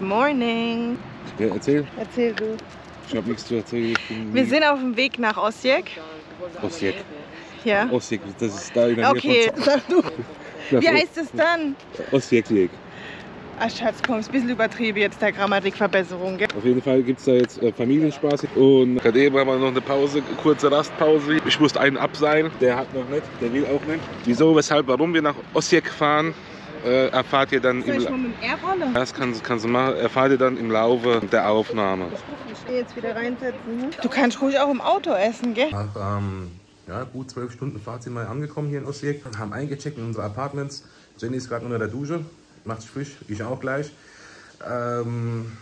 Morning. Ja, erzähl. Erzähl du. Ich habe nichts zu erzählen. Wir sind auf dem Weg nach Osijek. Osijek. Ja. Osijek, das ist da in der Okay, Nähe sag du. Wie heißt es dann? Osijek. Ach Schatz, komm, ist ein bisschen übertrieben jetzt der Grammatikverbesserung. Gell? Auf jeden Fall gibt es da jetzt äh, Familienspaß. Und gerade eben haben wir noch eine Pause, kurze Rastpause. Ich musste einen abseilen, der hat noch nicht, der will auch nicht. Wieso, weshalb, warum wir nach Osijek fahren, äh, erfahrt ihr dann Soll im ich mal mit dem R-Rolle? das kannst, kannst du machen, erfahrt ihr dann im Laufe der Aufnahme. Ich will jetzt wieder reinsetzen. Hm? Du kannst ruhig auch im Auto essen, gell? Nach ähm, ja, gut zwölf Stunden Fahrt sind wir angekommen hier in Osijek, haben eingecheckt in unsere Apartments. Jenny ist gerade unter der Dusche, macht sich frisch, ich auch gleich. Ähm,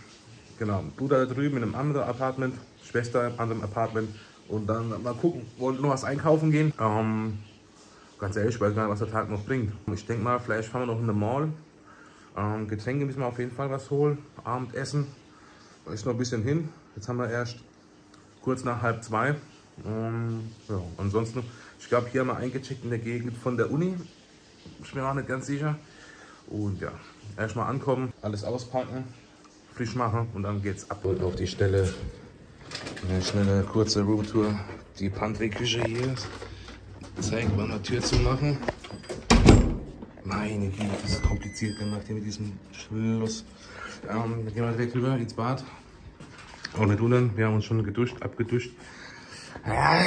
genau, Bruder da drüben in einem anderen Apartment, Schwester im anderen Apartment. Und dann mal gucken, wollen noch was einkaufen gehen. Ähm, ganz ehrlich, ich weiß gar nicht, was der Tag noch bringt. Ich denke mal, vielleicht fahren wir noch in den Mall. Ähm, Getränke müssen wir auf jeden Fall was holen. Abendessen, da ist noch ein bisschen hin. Jetzt haben wir erst kurz nach halb zwei. Ähm, ja, ansonsten, ich glaube, hier haben wir eingecheckt in der Gegend von der Uni. Ich bin mir auch nicht ganz sicher. Und ja, erstmal ankommen, alles auspacken, frisch machen und dann geht's ab. Und auf die Stelle eine schnelle, kurze Roomtour. Die Pantry-Küche hier. Zeigen, wann wir Tür zu machen. Meine Güte, das ist kompliziert gemacht hier mit diesem Schloss. Ähm, dann gehen wir direkt rüber ins Bad. Auch nicht wundern, wir haben uns schon geduscht, abgeduscht. Ja,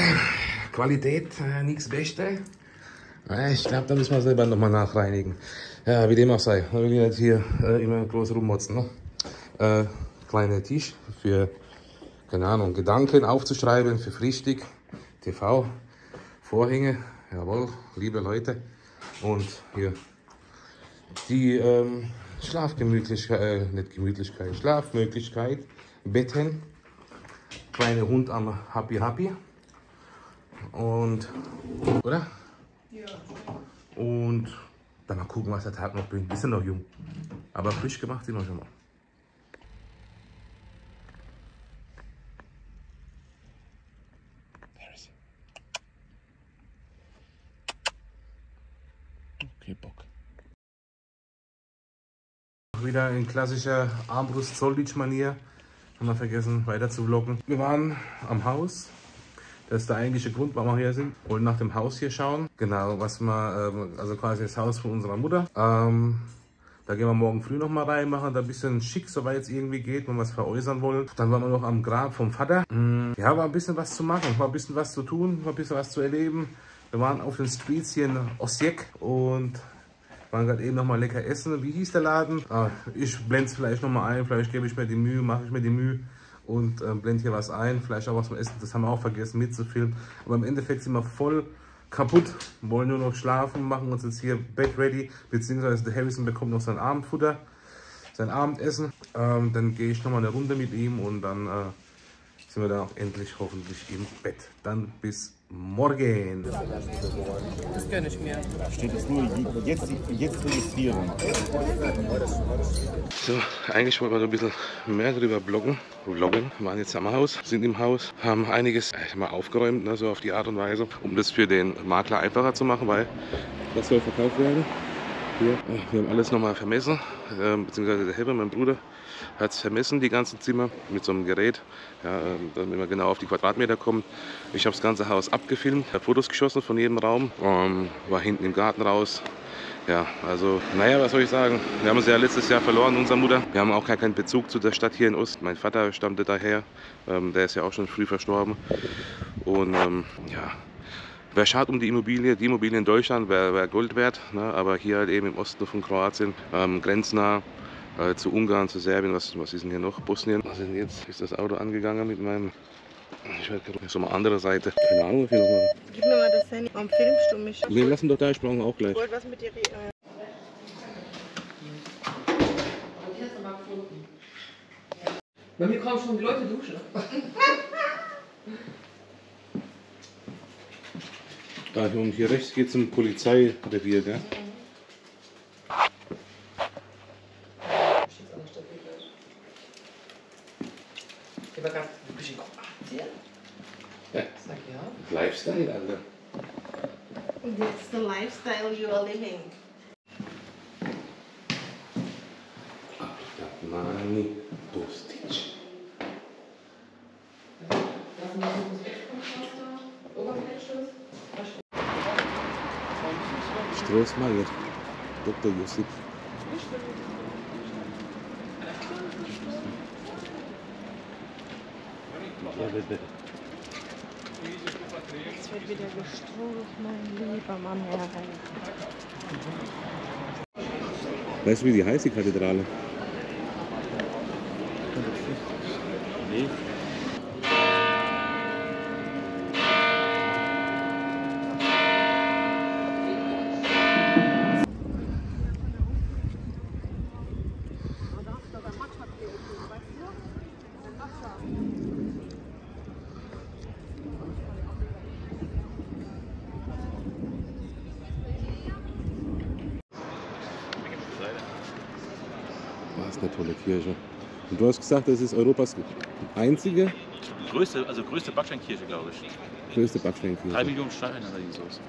Qualität, äh, nichts Beste. Ja, ich glaube, da müssen wir selber nochmal nachreinigen. Ja, wie dem auch sei. Wir will jetzt hier äh, immer groß rummotzen. Ne? Äh, kleiner Tisch für, keine Ahnung, Gedanken aufzuschreiben, für Frühstück, TV, Vorhänge, jawohl, liebe Leute. Und hier die ähm, Schlafgemütlichkeit, äh, nicht Gemütlichkeit, Schlafmöglichkeit, Betten, kleine Hund am Happy Happy. Und, oder? Ja. Und dann mal gucken, was der Tag noch bringt. Wir sind noch jung. Aber frisch gemacht sind wir schon mal. Okay, Bock. Wieder in klassischer Armbrust-Zollitsch-Manier. Haben wir vergessen weiter zu vloggen. Wir waren am Haus. Das ist der eigentliche Grund, warum wir hier sind. Wollen nach dem Haus hier schauen. Genau, was wir, ähm, also quasi das Haus von unserer Mutter. Ähm, da gehen wir morgen früh noch mal rein, machen da ein bisschen schick, soweit es irgendwie geht, wenn wir was veräußern wollen. Dann waren wir noch am Grab vom Vater. Mm, Ja, war ein bisschen was zu machen, war ein bisschen was zu tun, war ein bisschen was zu erleben. Wir waren auf den Streets hier in Osijek und waren gerade eben noch mal lecker essen. Wie hieß der Laden? Ah, ich blende es vielleicht noch mal ein, vielleicht gebe ich mir die Mühe, mache ich mir die Mühe und äh, blende hier was ein, vielleicht auch was zum Essen. Das haben wir auch vergessen mitzufilmen. Aber im Endeffekt sind wir voll kaputt, wollen nur noch schlafen, machen uns jetzt hier Bed ready, beziehungsweise der Harrison bekommt noch sein Abendfutter, sein Abendessen. Ähm, dann gehe ich noch mal eine Runde mit ihm und dann äh, sind wir dann auch endlich hoffentlich im Bett. Dann bis morgen. Das gönne ich mir. Steht es nur jetzt, jetzt registrieren. So, eigentlich wollten wir noch ein bisschen mehr drüber bloggen. Vloggen. Wir waren jetzt am Haus, sind im Haus, haben einiges sag mal, aufgeräumt, ne, so auf die Art und Weise, um das für den Makler einfacher zu machen, weil das soll verkauft werden. Hier, wir haben alles nochmal vermessen, äh, beziehungsweise der Helfer, mein Bruder, hat es vermessen, die ganzen Zimmer, mit so einem Gerät, ja, äh, damit wir genau auf die Quadratmeter kommen. Ich habe das ganze Haus abgefilmt, habe Fotos geschossen von jedem Raum, ähm, war hinten im Garten raus, ja, also, naja, was soll ich sagen? Wir haben uns ja letztes Jahr verloren, unsere Mutter. Wir haben auch gar keinen Bezug zu der Stadt hier in Ost. Mein Vater stammte daher. Ähm, der ist ja auch schon früh verstorben. Und ähm, ja, wäre schade um die Immobilie. Die Immobilie in Deutschland wäre wär Gold wert. Ne? Aber hier halt eben im Osten von Kroatien, ähm, grenznah äh, zu Ungarn, zu Serbien. Was, was ist denn hier noch? Bosnien. Was ist denn jetzt? Ist das Auto angegangen mit meinem. Ich weiß gar nicht, so eine andere Seite. Keine Ahnung, was wir noch machen. Gib mir mal das Handy. Warum filmst du mich? Wir lassen doch da, ich brauche auch gleich. Ich wollte was mit dir reden. Bei mir kommen schon die Leute duschen. Da und hier rechts geht zum Polizeirevier, gell? Lifestyle, Alter. That's the lifestyle you are living. Romani Postic. Stroßmeier, Dr. Josip. Es wird wieder gestrudelt, mein lieber Mann, Herr. Weißt du, wie die heißt, die Kathedrale? Das ist eine tolle Kirche. Und du hast gesagt, das ist Europas einzige Größte, also größte Backsteinkirche, glaube ich. größte Drei Backsteinkirche. Millionen Steine irgend sowas.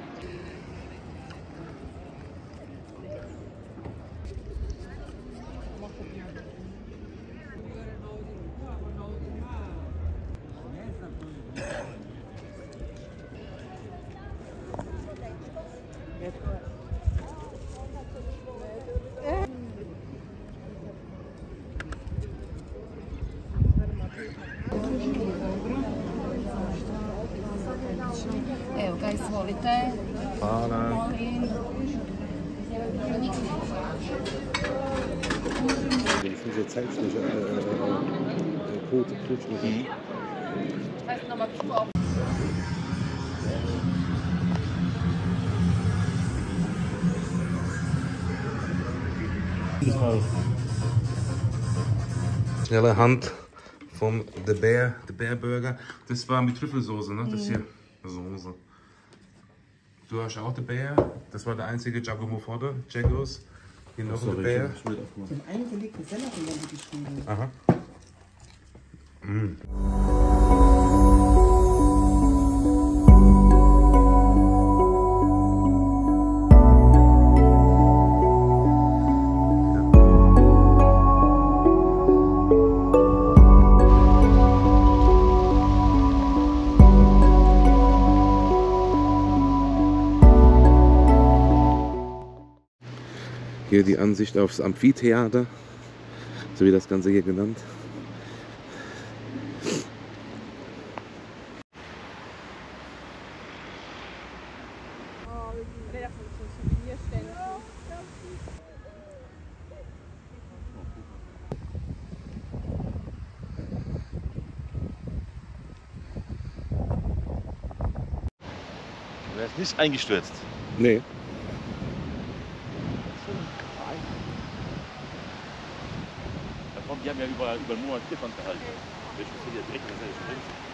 Ga, izvolite. Hvala. Molim. Das sind so Zeitschnitte, äh, äh, Code, Codeschnitte. Weißt nochmal, bist du auf? Schnelle Hand vom The Bear, The Bear Burger. Das war mit Trüffelsoße, ne? Das hier. Soße. Du hast auch The Bear. Das war der einzige Giacomo Forte, Jagos. Hier noch ein The Bear. Den eingelegten Sellerie haben die geschrieben. Aha. Mm. Hier die Ansicht aufs Amphitheater, so wie das Ganze hier genannt. Nicht eingestürzt. Nee. Kommt, die haben ja über, über einen Monat Kiffern gehalten. Welche ist hier direkt, was er jetzt bringt.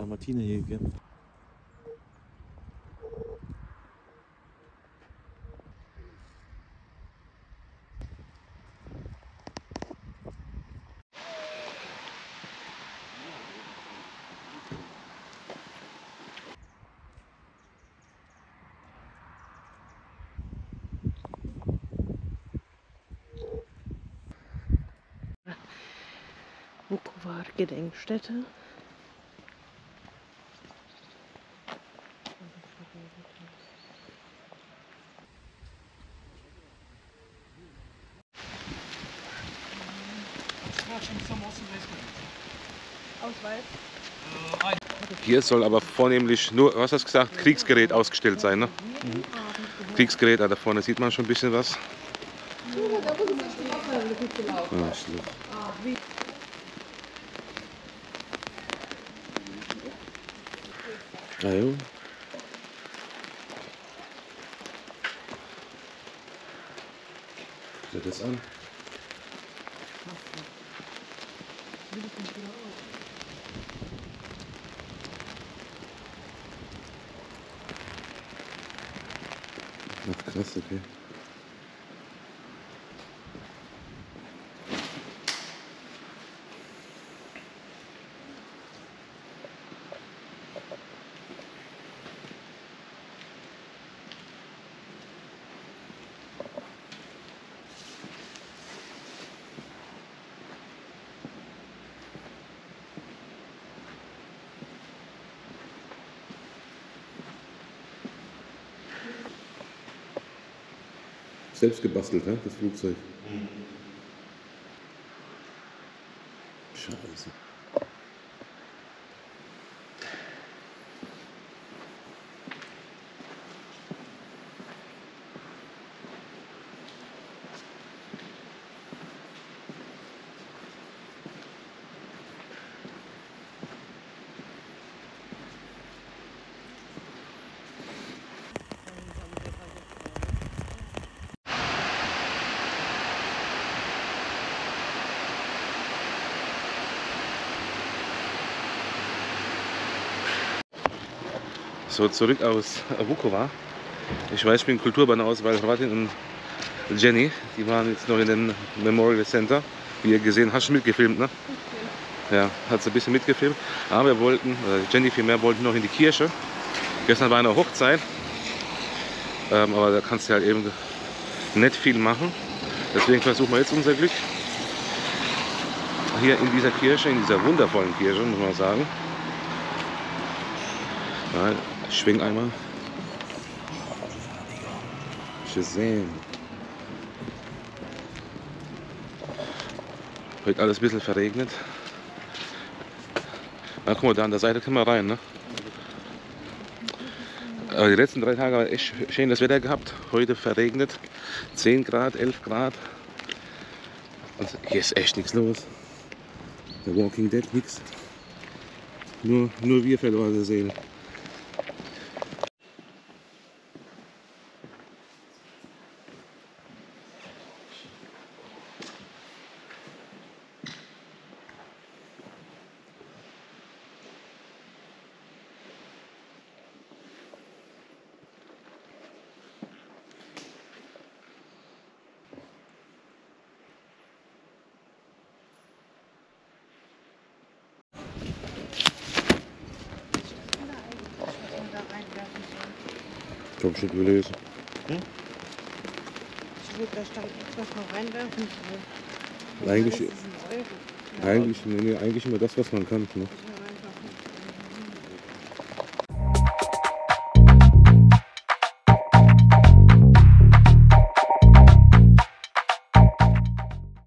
Da Martina hier. Vukovar Gedenkstätte. Hier soll aber vornehmlich nur, was hast du gesagt, Kriegsgerät ausgestellt sein, ne? Kriegsgerät, ah, da vorne sieht man schon ein bisschen was. Ah, stimmt. Ah, jo. dir das an. Ach krass, Selbst gebastelt, das Flugzeug. Scheiße. So, zurück aus Vukovar. Ich weiß, ich bin Kulturbahn aus, weil Martin und Jenny, die waren jetzt noch in dem Memorial Center. Wie ihr gesehen hast, du mitgefilmt, ne? Ja, hat sie ein bisschen mitgefilmt. Aber wir wollten, äh, Jenny vielmehr, wollten noch in die Kirche. Gestern war eine Hochzeit. Ähm, aber da kannst du halt eben nicht viel machen. Deswegen versuchen wir jetzt unser Glück. Hier in dieser Kirche, in dieser wundervollen Kirche, muss man sagen. Ja, ich schwing einmal. Shazam. Heute alles ein bisschen verregnet. Na, guck mal, da an der Seite können wir rein, ne? Aber die letzten drei Tage war echt schönes Wetter gehabt. Heute verregnet. 10 Grad, 11 Grad. Und hier ist echt nichts los. The Walking Dead nichts. Nur, nur wir verlorene Seelen. Komm schon gelesen. Ich würde da stand etwas noch reinwerfen. Eigentlich, eigentlich, nee, nee, eigentlich immer das, was man kann. Ne?